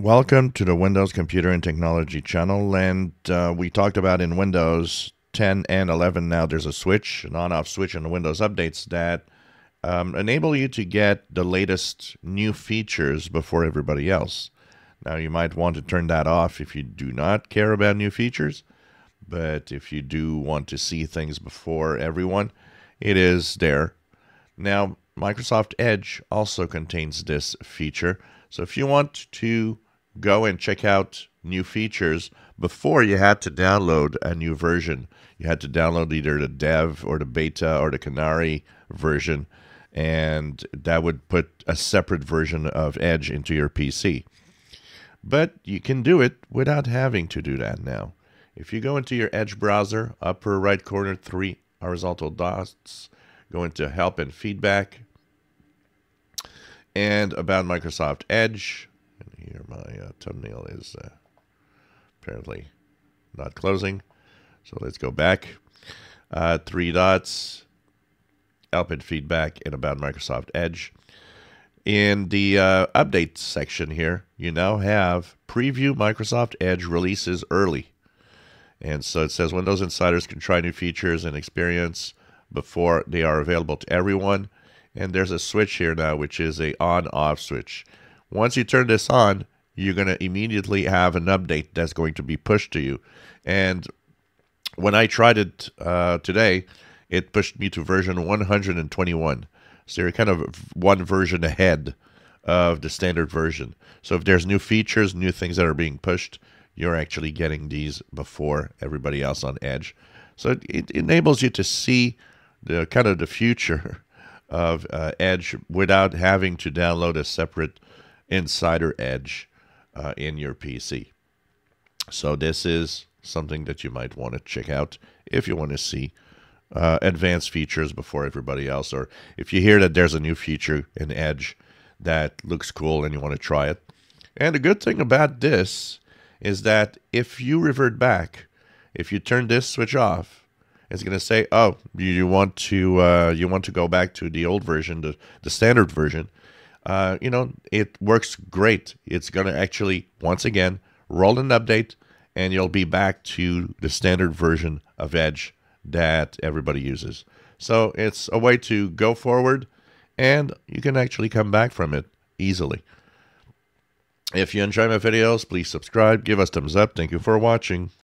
Welcome to the Windows Computer and Technology channel. And uh, we talked about in Windows 10 and 11 now there's a switch, an on off switch in the Windows updates that um, enable you to get the latest new features before everybody else. Now, you might want to turn that off if you do not care about new features, but if you do want to see things before everyone, it is there. Now, Microsoft Edge also contains this feature. So if you want to go and check out new features. Before you had to download a new version. You had to download either the dev or the beta or the Canary version, and that would put a separate version of Edge into your PC. But you can do it without having to do that now. If you go into your Edge browser, upper right corner, three horizontal dots, go into Help and Feedback, and about Microsoft Edge, my uh, thumbnail is uh, apparently not closing. So let's go back. Uh, three dots, and feedback, and about Microsoft Edge. In the uh, update section here, you now have preview Microsoft Edge releases early. And so it says Windows insiders can try new features and experience before they are available to everyone. And there's a switch here now, which is a on-off switch. Once you turn this on, you're going to immediately have an update that's going to be pushed to you. And when I tried it uh, today, it pushed me to version 121. So you're kind of one version ahead of the standard version. So if there's new features, new things that are being pushed, you're actually getting these before everybody else on Edge. So it, it enables you to see the kind of the future of uh, Edge without having to download a separate Insider Edge uh, in your PC. So this is something that you might want to check out if you want to see uh, advanced features before everybody else, or if you hear that there's a new feature in Edge that looks cool and you want to try it. And the good thing about this is that if you revert back, if you turn this switch off, it's going to say, "Oh, you want to uh, you want to go back to the old version, the the standard version." Uh, you know, it works great. It's going to actually, once again, roll an update and you'll be back to the standard version of Edge that everybody uses. So it's a way to go forward and you can actually come back from it easily. If you enjoy my videos, please subscribe, give us thumbs up. Thank you for watching.